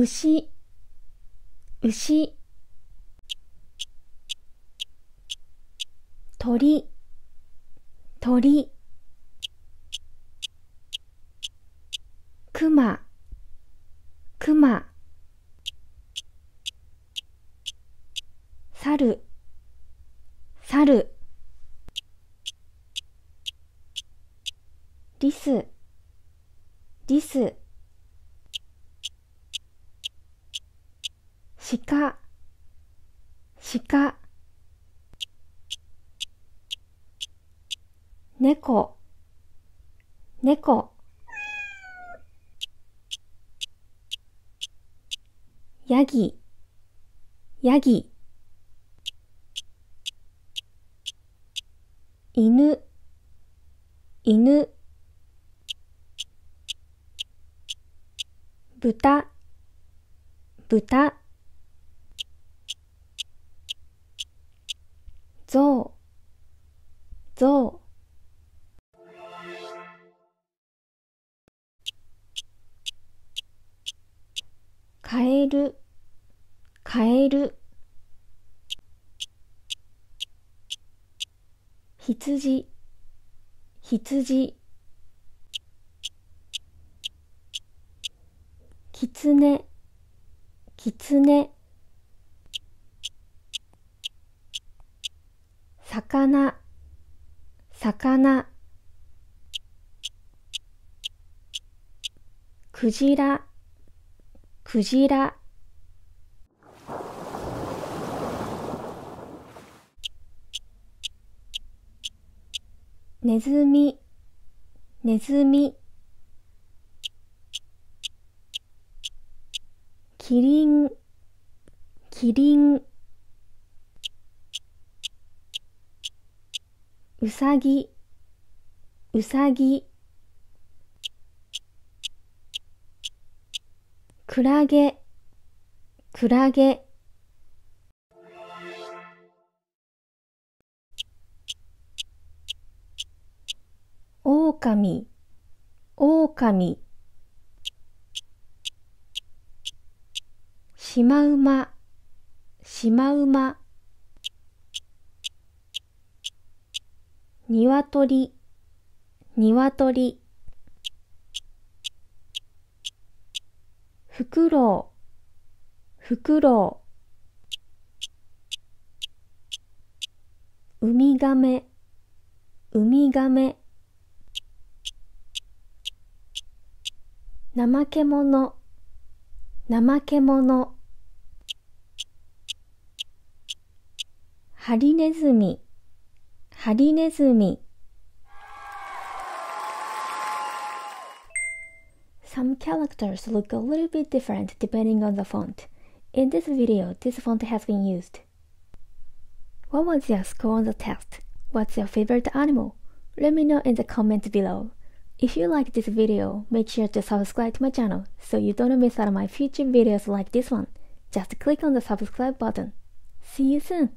牛、牛、鳥、鳥、熊、熊、猿、猿、リス、リス、鹿、鹿、猫、猫、ヤギ、ヤギ、犬、犬、豚、豚、ゾウ、ゾウ、カエル、カエル、羊、羊、キツネ、キツネ、魚、魚、クジラ、クジラ、ネズミ、ネズミ、キリン、キリン、うさぎ、うさぎ、クラゲ、クラゲ、オオカミ、オオカミ、シマウマ、シマウマ、鶏鶏鶏鶏フクロウフクロウウミガメウミガメナマケモノナマケモノハリネズミ。ハリネズミ。Some characters look a little bit different depending on the font. In this video, this font has been used. What was your score on the test? What's your favorite animal? Let me know in the comments below. If you like this video, make sure to subscribe to my channel so you don't miss out on my future videos like this one. Just click on the subscribe button. See you soon!